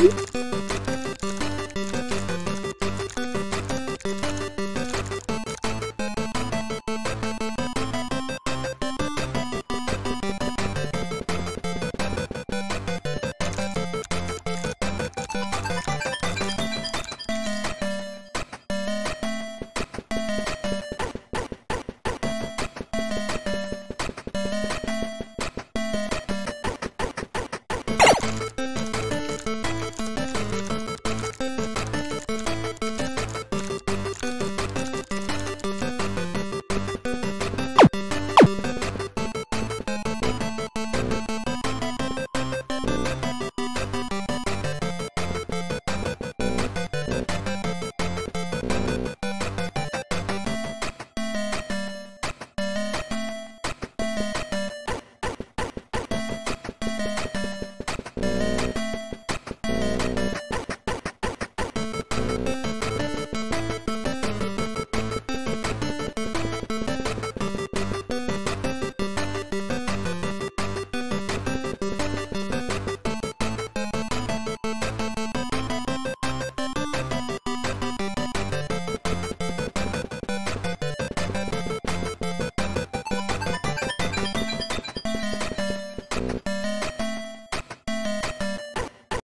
you.